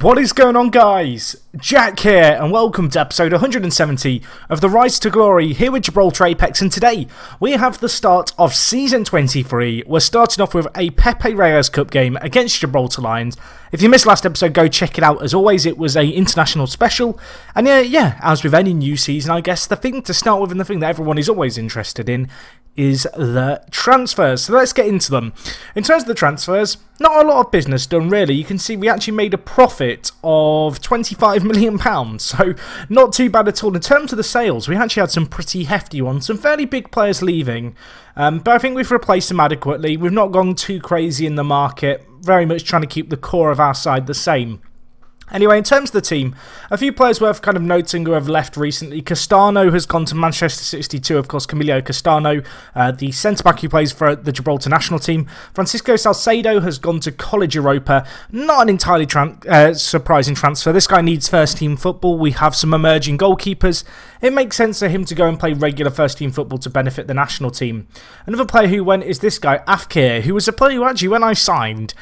What is going on guys? Jack here and welcome to episode 170 of the Rise to Glory here with Gibraltar Apex and today we have the start of season 23. We're starting off with a Pepe Reyes Cup game against Gibraltar Lions. If you missed last episode go check it out as always it was a international special and yeah, yeah as with any new season I guess the thing to start with and the thing that everyone is always interested in is the transfers. So let's get into them. In terms of the transfers, not a lot of business done really. You can see we actually made a profit of £25 million, pounds, so not too bad at all. In terms of the sales, we actually had some pretty hefty ones, some fairly big players leaving, um, but I think we've replaced them adequately. We've not gone too crazy in the market, very much trying to keep the core of our side the same. Anyway, in terms of the team, a few players worth kind of noting who have left recently. Castano has gone to Manchester 62, of course, Camilo Castano, uh, the centre-back who plays for the Gibraltar national team. Francisco Salcedo has gone to College Europa. Not an entirely tran uh, surprising transfer. This guy needs first-team football. We have some emerging goalkeepers. It makes sense for him to go and play regular first-team football to benefit the national team. Another player who went is this guy, Afkir, who was a player who actually, when I signed,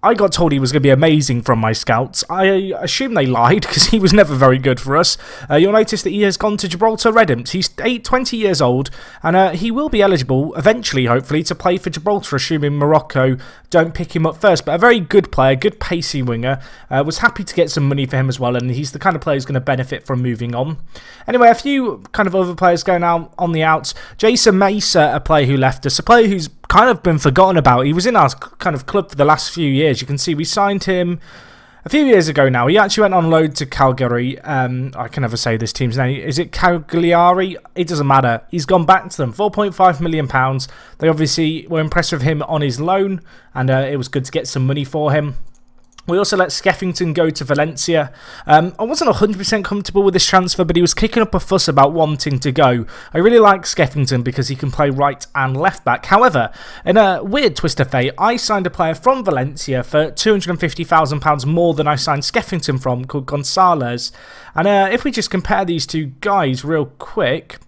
I got told he was going to be amazing from my scouts. I assume they lied because he was never very good for us. Uh, you'll notice that he has gone to Gibraltar Red Imps. He's eight, 20 years old and uh, he will be eligible eventually, hopefully, to play for Gibraltar, assuming Morocco don't pick him up first. But a very good player, good pacey winger. Uh, was happy to get some money for him as well and he's the kind of player who's going to benefit from moving on. Anyway, a few kind of other players going out on the outs. Jason Mesa, a player who left us, a player who's kind of been forgotten about. He was in our kind of club for the last few years. You can see we signed him a few years ago now. He actually went on loan to Calgary. Um, I can never say this team's name. Is it Cagliari? It doesn't matter. He's gone back to them. £4.5 million. They obviously were impressed with him on his loan, and uh, it was good to get some money for him. We also let Skeffington go to Valencia. Um, I wasn't 100% comfortable with this transfer, but he was kicking up a fuss about wanting to go. I really like Skeffington because he can play right and left back. However, in a weird twist of fate, I signed a player from Valencia for £250,000 more than I signed Skeffington from, called Gonzalez. And uh, if we just compare these two guys real quick,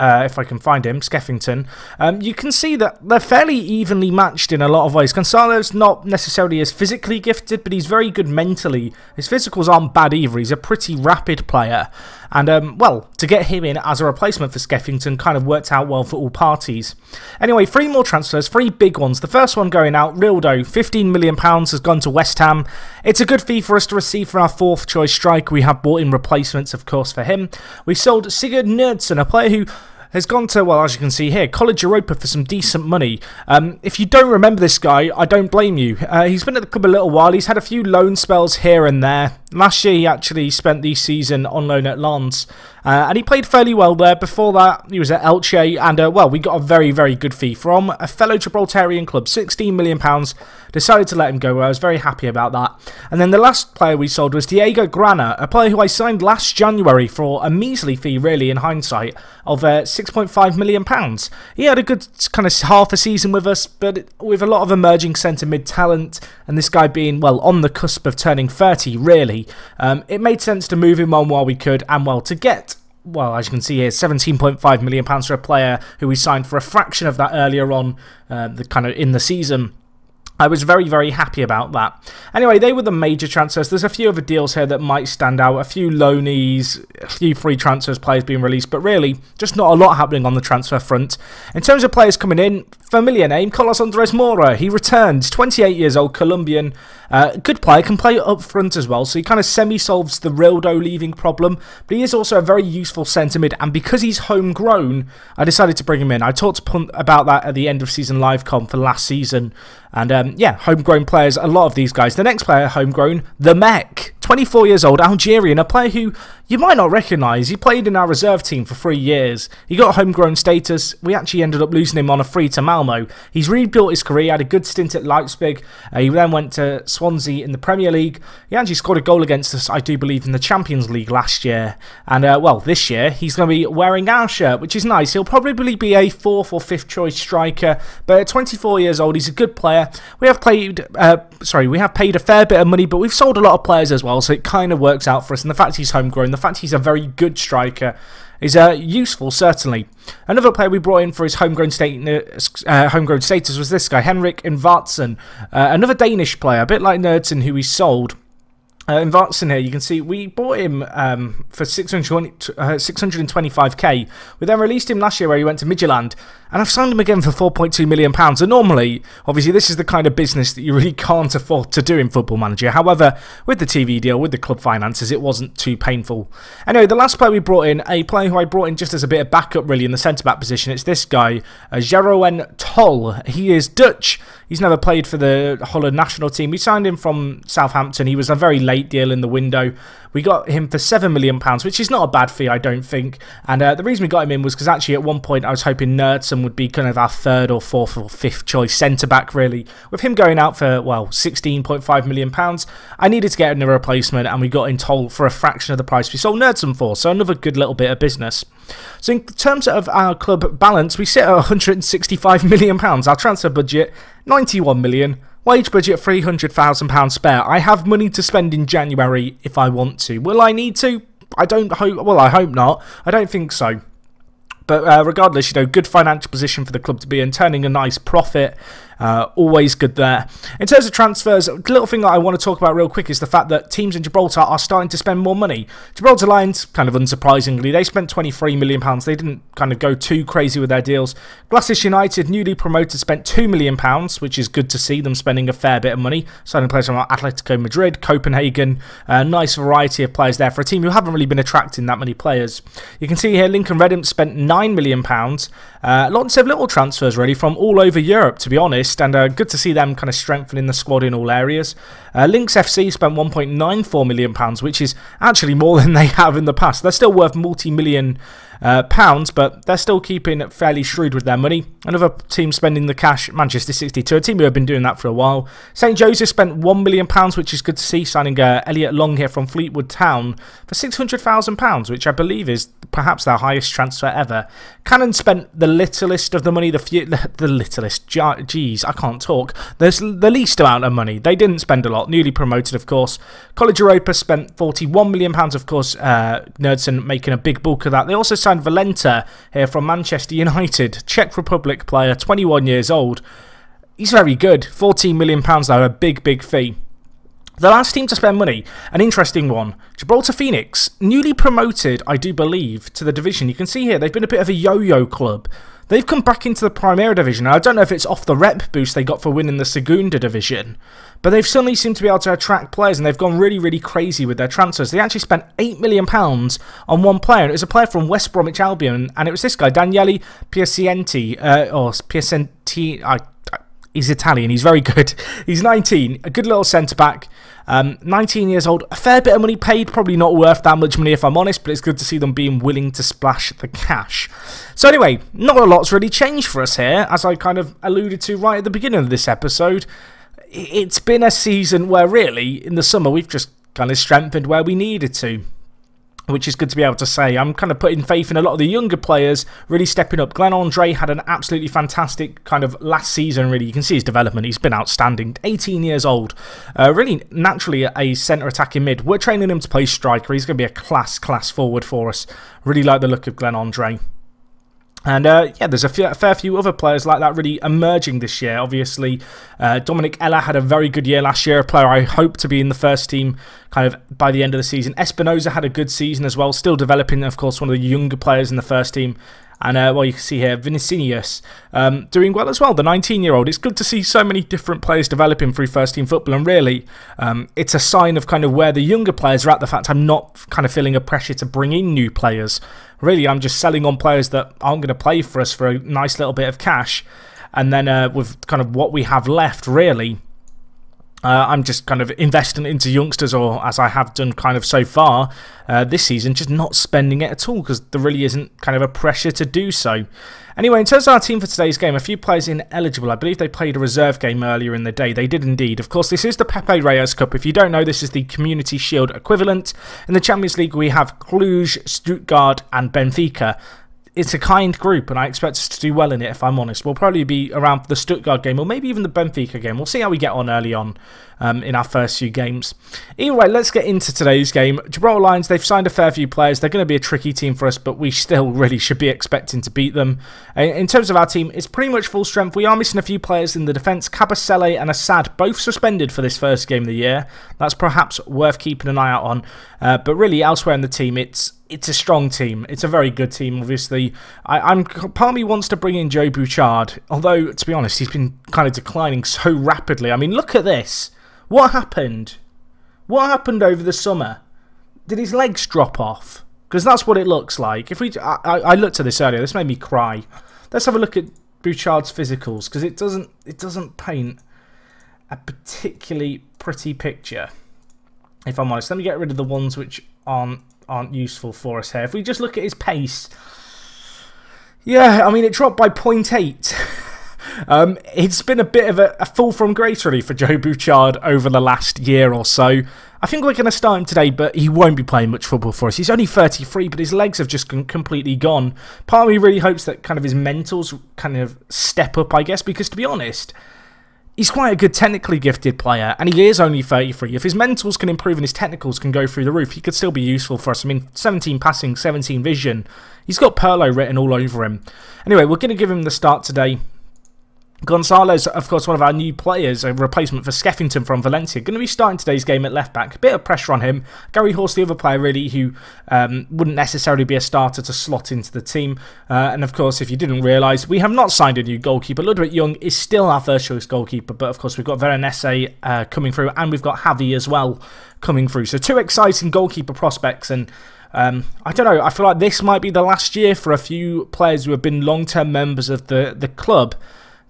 uh, if I can find him, Skeffington, um, you can see that they're fairly evenly matched in a lot of ways. Gonzalo's not necessarily as physically gifted, but he's very good mentally. His physicals aren't bad either. He's a pretty rapid player. And, um, well, to get him in as a replacement for Skeffington kind of worked out well for all parties. Anyway, three more transfers, three big ones. The first one going out, Rildo, £15 million has gone to West Ham. It's a good fee for us to receive for our fourth choice striker. We have bought in replacements, of course, for him. We sold Sigurd Knudsen, a player who has gone to, well, as you can see here, College Europa for some decent money. Um, if you don't remember this guy, I don't blame you. Uh, he's been at the club a little while. He's had a few loan spells here and there. Last year, he actually spent the season on loan at Lens. Uh, and he played fairly well there. Before that, he was at Elche, and uh, well, we got a very, very good fee from a fellow Gibraltarian club, £16 million. Decided to let him go. I was very happy about that. And then the last player we sold was Diego Grana, a player who I signed last January for a measly fee, really, in hindsight, of uh, £6.5 million. He had a good kind of half a season with us, but with a lot of emerging centre mid talent, and this guy being, well, on the cusp of turning 30, really, um, it made sense to move him on while we could, and well, to get well, as you can see here, £17.5 million for a player who we signed for a fraction of that earlier on, uh, the kind of in the season. I was very, very happy about that. Anyway, they were the major transfers. There's a few other deals here that might stand out. A few loanies, a few free transfers, players being released, but really, just not a lot happening on the transfer front. In terms of players coming in, familiar name, Carlos Andres Mora. He returned, 28 years old, Colombian. Uh, good player, can play up front as well, so he kind of semi-solves the Rildo leaving problem, but he is also a very useful centre mid, and because he's homegrown, I decided to bring him in. I talked about that at the end of season live com for last season, and um, yeah, homegrown players, a lot of these guys. The next player, homegrown, the Mech. 24 years old, Algerian, a player who you might not recognise. He played in our reserve team for three years. He got homegrown status. We actually ended up losing him on a free to Malmo. He's rebuilt his career, had a good stint at Leipzig. Uh, he then went to Swansea in the Premier League. He actually scored a goal against us, I do believe, in the Champions League last year. And, uh, well, this year he's going to be wearing our shirt, which is nice. He'll probably be a fourth or fifth choice striker, but at 24 years old, he's a good player. We have played, uh, sorry, we have paid a fair bit of money, but we've sold a lot of players as well so it kind of works out for us. And the fact he's homegrown, the fact he's a very good striker, is uh, useful, certainly. Another player we brought in for his homegrown, state, uh, homegrown status was this guy, Henrik Invartsen, uh, another Danish player, a bit like Knudsen, who we sold. uh, in here, you can see we bought him um, for 620, uh, 625k. We then released him last year where he went to Midtjylland, and I've signed him again for 4.2 million pounds. And normally, obviously, this is the kind of business that you really can't afford to do in Football Manager. However, with the TV deal, with the club finances, it wasn't too painful. Anyway, the last player we brought in, a player who I brought in just as a bit of backup, really, in the centre back position, it's this guy, uh, Jeroen Toll. He is Dutch. He's never played for the Holland national team. We signed him from Southampton. He was a very late deal in the window. We got him for £7 million, which is not a bad fee, I don't think. And uh, the reason we got him in was because actually at one point I was hoping Knudsen would be kind of our third or fourth or fifth choice centre back, really. With him going out for, well, £16.5 million, I needed to get a replacement, and we got in Toll for a fraction of the price we sold Knudsen for. So another good little bit of business. So in terms of our club balance, we sit at 165 million pounds. Our transfer budget 91 million. Wage budget £300,000 spare. I have money to spend in January if I want to. Will I need to? I don't hope. Well, I hope not. I don't think so. But uh, regardless, you know, good financial position for the club to be in, turning a nice profit. Uh, always good there. In terms of transfers, a little thing that I want to talk about real quick is the fact that teams in Gibraltar are starting to spend more money. Gibraltar Lions, kind of unsurprisingly, they spent £23 million. They didn't kind of go too crazy with their deals. Glasgow United, newly promoted, spent £2 million, which is good to see them spending a fair bit of money. Signing players from Atletico Madrid, Copenhagen, a nice variety of players there for a team who haven't really been attracting that many players. You can see here Lincoln Red Imps spent £9 million. Uh, lots of little transfers, really, from all over Europe, to be honest and uh, good to see them kind of strengthening the squad in all areas. Uh, Links FC spent £1.94 million, which is actually more than they have in the past. They're still worth multi-million uh, pounds, but they're still keeping fairly shrewd with their money. Another team spending the cash, Manchester 62, a team who have been doing that for a while. St Joseph spent £1 million, which is good to see, signing uh, Elliot Long here from Fleetwood Town for £600,000, which I believe is perhaps their highest transfer ever. Cannon spent the littlest of the money, the few, the littlest, geez, I can't talk. There's the least amount of money. They didn't spend a lot, newly promoted, of course. College Europa spent £41 million, of course, uh, Knudsen making a big bulk of that. They also signed Valenta here from Manchester United, Czech Republic player, 21 years old. He's very good. £14 million, though, a big, big fee. The last team to spend money, an interesting one. Gibraltar Phoenix, newly promoted, I do believe, to the division. You can see here, they've been a bit of a yo-yo club. They've come back into the Primera division. I don't know if it's off the rep boost they got for winning the Segunda division, but they've suddenly seemed to be able to attract players and they've gone really, really crazy with their transfers. They actually spent £8 million on one player, and it was a player from West Bromwich Albion, and it was this guy, Daniele Piacenti, uh, or Piacenti, I he's Italian. He's very good. He's 19, a good little centre back. Um, 19 years old, a fair bit of money paid, probably not worth that much money if I'm honest, but it's good to see them being willing to splash the cash. So anyway, not a lot's really changed for us here, as I kind of alluded to right at the beginning of this episode. It's been a season where really, in the summer, we've just kind of strengthened where we needed to which is good to be able to say. I'm kind of putting faith in a lot of the younger players really stepping up. Glenn Andre had an absolutely fantastic kind of last season, really. You can see his development. He's been outstanding. 18 years old. Uh, really, naturally, a centre attacking mid. We're training him to play striker. He's going to be a class, class forward for us. Really like the look of Glenn Andre. And uh, yeah, there's a, few, a, fair few other players like that really emerging this year. Obviously, uh, Dominic Ella had a very good year last year, a player I hope to be in the first team kind of by the end of the season. Espinoza had a good season as well, still developing, of course, one of the younger players in the first team. And uh, well, you can see here Vinicius um, doing well as well, the 19 year old. It's good to see so many different players developing through first team football. And really, um, it's a sign of kind of where the younger players are at. The fact I'm not kind of feeling a pressure to bring in new players. Really, I'm just selling on players that aren't going to play for us for a nice little bit of cash. And then uh, with kind of what we have left, really, uh, I'm just kind of investing into youngsters, or as I have done kind of so far uh, this season, just not spending it at all because there really isn't kind of a pressure to do so. Anyway, in terms of our team for today's game, a few players ineligible. I believe they played a reserve game earlier in the day. They did indeed. Of course, this is the Pepe Reyes Cup. If you don't know, this is the Community Shield equivalent. In the Champions League, we have Cluj, Stuttgart, and Benfica it's a kind group, and I expect us to do well in it. If I'm honest, we'll probably be around for the Stuttgart game, or maybe even the Benfica game. We'll see how we get on early on um, in our first few games. Either way, let's get into today's game. Gibraltar Lions, they've signed a fair few players. They're going to be a tricky team for us, but we still really should be expecting to beat them. In terms of our team, it's pretty much full strength. We are missing a few players in the defence. Kabasele and Assad both suspended for this first game of the year. That's perhaps worth keeping an eye out on. Uh, but really, elsewhere in the team, it's it's a strong team. It's a very good team, obviously. I, am part of me wants to bring in Joe Bouchard, although to be honest, he's been kind of declining so rapidly. I mean, look at this. What happened? What happened over the summer? Did his legs drop off? Because that's what it looks like. If we, I, I looked at this earlier. This made me cry. Let's have a look at Bouchard's physicals because it doesn't it doesn't paint a particularly pretty picture. If I'm honest, let me get rid of the ones which aren't aren't useful for us here. If we just look at his pace, yeah, I mean, it dropped by 0.8. um, it's been a bit of a, a, fall from grace, really, for Joe Bouchard over the last year or so. I think we're going to start him today, but he won't be playing much football for us. He's only 33, but his legs have just completely gone. Part of me really hopes that kind of his mentals kind of step up, I guess, because to be honest, he's quite a good technically gifted player, and he is only 33. If his mentals can improve and his technicals can go through the roof, he could still be useful for us. I mean, 17 passing, 17 vision. He's got Pirlo written all over him. Anyway, we're going to give him the start today. Gonzalez, of course, one of our new players, a replacement for Skeffington from Valencia, going to be starting today's game at left back. A bit of pressure on him. Gary Horse, the other player, really, who um, wouldn't necessarily be a starter to slot into the team. Uh, and of course, if you didn't realise, we have not signed a new goalkeeper. Ludwig Young is still our first choice goalkeeper, but of course, we've got Veronese uh, coming through, and we've got Javi as well coming through. So, two exciting goalkeeper prospects, and um, I don't know. I feel like this might be the last year for a few players who have been long term members of the, the club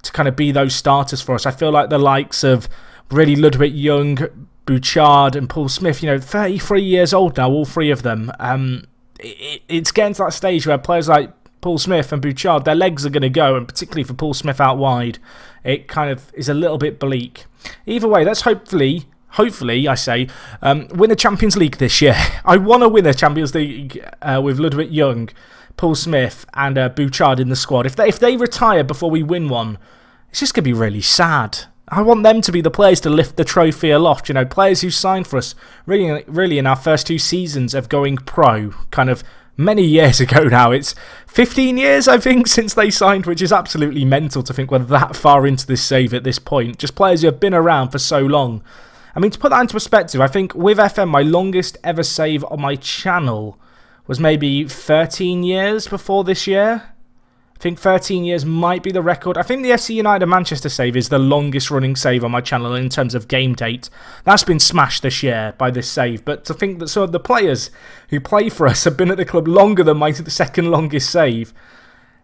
to kind of be those starters for us. I feel like the likes of really Ludwig Young, Bouchard, and Paul Smith, you know, 33 years old now, all three of them. Um, it, it's getting to that stage where players like Paul Smith and Bouchard, their legs are going to go, and particularly for Paul Smith out wide, it kind of is a little bit bleak. Either way, let's hopefully, hopefully, I say, um, win the Champions League this year. I want to win the Champions League uh, with Ludwig Young. Paul Smith and uh, Bouchard in the squad. If they if they retire before we win one, it's just gonna be really sad. I want them to be the players to lift the trophy aloft. You know, players who signed for us really, really in our first two seasons of going pro, kind of many years ago now. It's 15 years, I think, since they signed, which is absolutely mental to think we're that far into this save at this point. Just players who have been around for so long. I mean, to put that into perspective, I think with FM, my longest ever save on my channel was maybe 13 years before this year. I think 13 years might be the record. I think the FC United Manchester save is the longest running save on my channel in terms of game date. That's been smashed this year by this save. But to think that some of the players who play for us have been at the club longer than my second longest save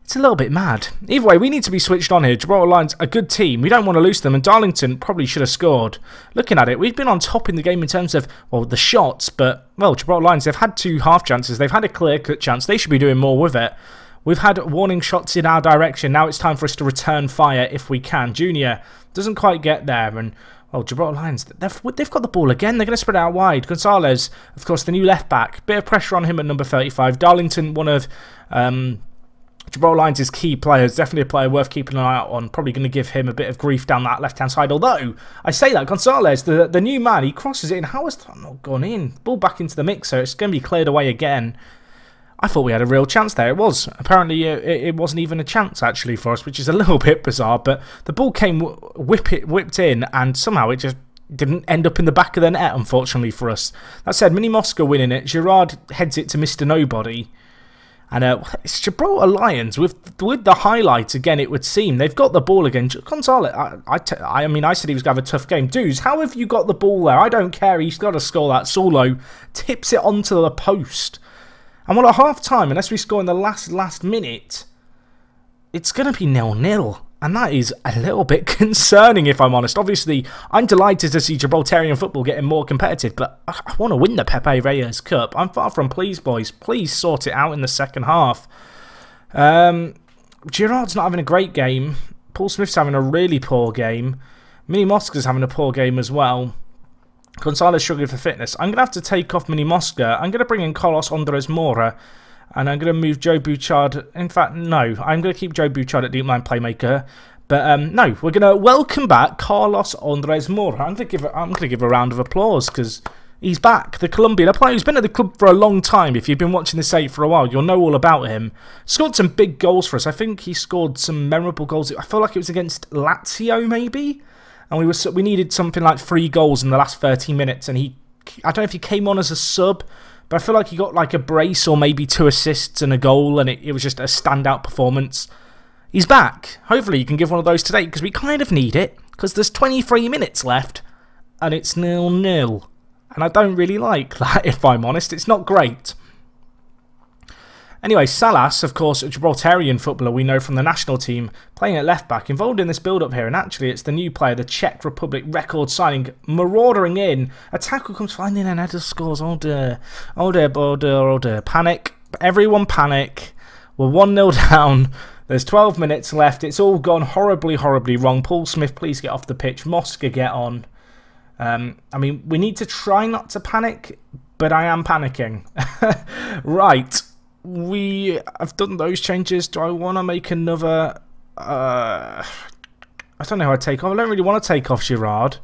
it's a little bit mad. Either way, we need to be switched on here. Gibraltar Lions, a good team. We don't want to lose them, and Darlington probably should have scored. Looking at it, we've been on top in the game in terms of, well, the shots, but, well, Gibraltar Lions, they've had two half chances. They've had a clear-cut chance. They should be doing more with it. We've had warning shots in our direction. Now it's time for us to return fire if we can. Junior doesn't quite get there, and well, Gibraltar Lions, they've, they've got the ball again. They're going to spread out wide. Gonzalez, of course, the new left back. Bit of pressure on him at number 35. Darlington, one of um, Gibraltar Lions is key players, definitely a player worth keeping an eye out on. Probably going to give him a bit of grief down that left hand side. Although I say that Gonzalez, the the new man, he crosses it, in. how has that not gone in? Ball back into the mixer. It's going to be cleared away again. I thought we had a real chance there. It was. Apparently, uh, it, it, wasn't even a chance actually for us, which is a little bit bizarre. But the ball came whip it, whipped in, and somehow it just didn't end up in the back of the net, unfortunately for us. That said, Mini Mosca winning it. Gerard heads it to Mr. Nobody. And uh, it's Gibraltar Lions with with the highlights again. It would seem they've got the ball again. Gonzalez, I, I, I mean, I said he was going to have a tough game. Dudes, how have you got the ball there? I don't care. He's got to score that. Solo tips it onto the post, and well, at half time, unless we score in the last last minute, it's going to be nil nil. And that is a little bit concerning, if I'm honest. Obviously, I'm delighted to see Gibraltarian football getting more competitive, but I, want to win the Pepe Reyes Cup. I'm far from pleased, boys. Please sort it out in the second half. Um, Gerard's not having a great game. Paul Smith's having a really poor game. Mini Mosca's having a poor game as well. Gonzalez struggling for fitness. I'm going to have to take off Mini Mosca. I'm going to bring in Carlos Andres Mora And I'm going to move Joe Bouchard. In fact, no, I'm going to keep Joe Bouchard at deep line playmaker. But um, no, we're going to welcome back Carlos Andres Mora. I'm going to give a, I'm going to give a round of applause because he's back. The Colombian, a player who's been at the club for a long time. If you've been watching this eight for a while, you'll know all about him. Scored some big goals for us. I think he scored some memorable goals. I feel like it was against Lazio, maybe. And we were we needed something like three goals in the last 30 minutes, and he I don't know if he came on as a sub, but I feel like he got like a brace or maybe two assists and a goal, and it, it was just a standout performance. He's back. Hopefully, you can give one of those today because we kind of need it because there's 23 minutes left and it's nil nil. And I don't really like that, if I'm honest. It's not great. Anyway, Salas, of course, a Gibraltarian footballer we know from the national team, playing at left back, involved in this build up here. And actually, it's the new player, the Czech Republic record signing, marauding in. A tackle comes flying in and Eder scores. Oh dear, oh dear, oh dear, oh dear. Panic. Everyone panic. We're 1 0 down. There's 12 minutes left. It's all gone horribly, horribly wrong. Paul Smith, please get off the pitch. Mosca, get on. Um, I mean, we need to try not to panic, but I am panicking. right we have done those changes. Do I want to make another... Uh, I don't know how I take off. I don't really want to take off Gerard.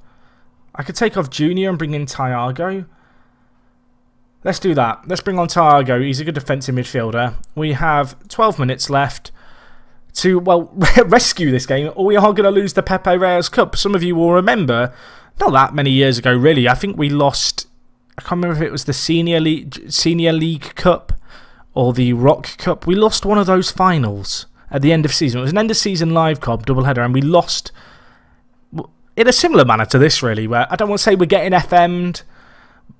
I could take off Junior and bring in Thiago. Let's do that. Let's bring on Thiago. He's a good defensive midfielder. We have 12 minutes left to, well, rescue this game, or we are going to lose the Pepe Reyes Cup. Some of you will remember, not that many years ago, really. I think we lost, I can't remember if it was the Senior League, Senior League Cup or the Rock Cup. We lost one of those finals at the end of season. It was an end of season live cup doubleheader, and we lost in a similar manner to this, really. Where I don't want to say we're getting FM'd,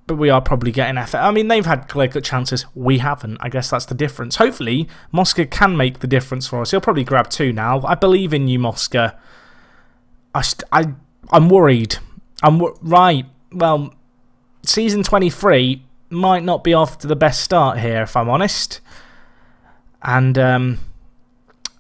but we are probably getting FM. I mean, they've had clear cut chances. We haven't. I guess that's the difference. Hopefully, Mosca can make the difference for us. He'll probably grab two now. I believe in you, Mosca. I, I, I'm worried. I'm right. Well, season 23 might not be off to the best start here, if I'm honest. And um,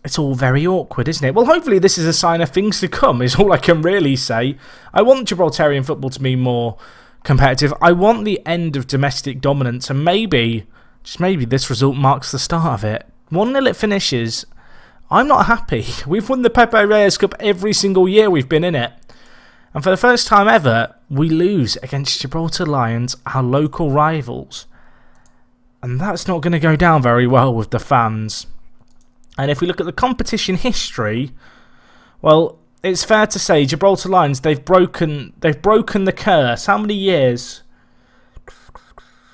it's all very awkward, isn't it? Well, hopefully this is a sign of things to come, is all I can really say. I want Gibraltarian football to be more competitive. I want the end of domestic dominance, and maybe, just maybe, this result marks the start of it. 1 0 it finishes. I'm not happy. We've won the Pepe Reyes Cup every single year we've been in it. And for the first time ever, we lose against Gibraltar Lions, our local rivals. And that's not going to go down very well with the fans. And if we look at the competition history, well, it's fair to say Gibraltar Lions they've broken they've broken the curse. How many years?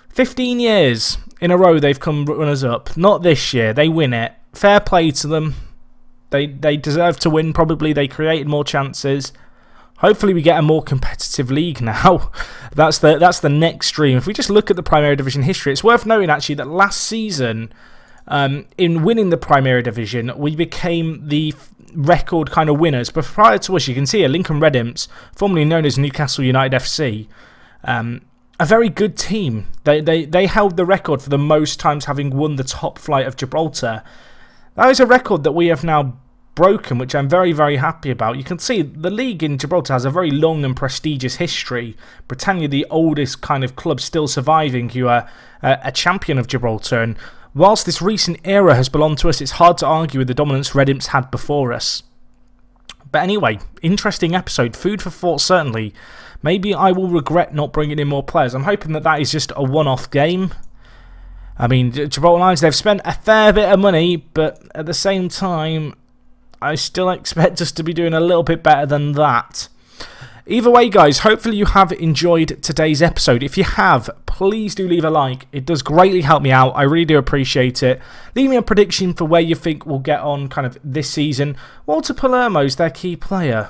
15 years in a row they've come runners up. Not this year. They win it. Fair play to them. They they deserve to win probably. They created more chances. Hopefully we get a more competitive league now. that's the that's the next dream. If we just look at the Primera Division history, it's worth noting actually that last season, um, in winning the Primera Division, we became the record kind of winners. But prior to us, you can see Lincoln Red Imps, formerly known as Newcastle United FC, um, a very good team. They, they, they held the record for the most times having won the top flight of Gibraltar. That is a record that we have now broken, which I'm very, very happy about. You can see the league in Gibraltar has a very long and prestigious history. Britannia, the oldest kind of club still surviving, who are uh, a champion of Gibraltar. And whilst this recent era has belonged to us, it's hard to argue with the dominance Red Imps had before us. But anyway, interesting episode. Food for thought, certainly. Maybe I will regret not bringing in more players. I'm hoping that that is just a one-off game. I mean, Gibraltar Lions, they've spent a fair bit of money, but at the same time, I still expect us to be doing a little bit better than that. Either way, guys, hopefully you have enjoyed today's episode. If you have, please do leave a like. It does greatly help me out. I really do appreciate it. Leave me a prediction for where you think we'll get on kind of this season. Walter Palermo's their key player.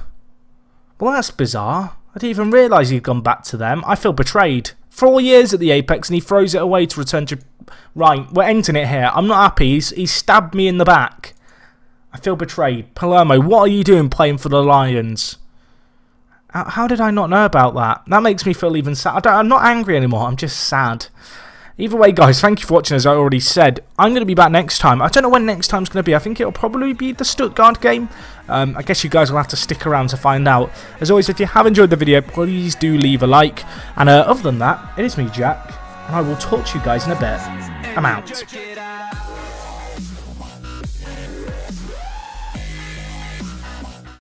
Well, that's bizarre. I didn't even realise he'd gone back to them. I feel betrayed. Four years at the Apex and he throws it away to return to... Right, we're ending it here. I'm not happy. He's, he stabbed me in the back. I feel betrayed. Palermo, what are you doing playing for the Lions? How did I not know about that? That makes me feel even sad. I'm not angry anymore. I'm just sad. Either way, guys, thank you for watching, as I already said. I'm going to be back next time. I don't know when next time's going to be. I think it'll probably be the Stuttgart game. Um, I guess you guys will have to stick around to find out. As always, if you have enjoyed the video, please do leave a like. And uh, other than that, it is me, Jack, and I will talk to you guys in a bit. I'm out.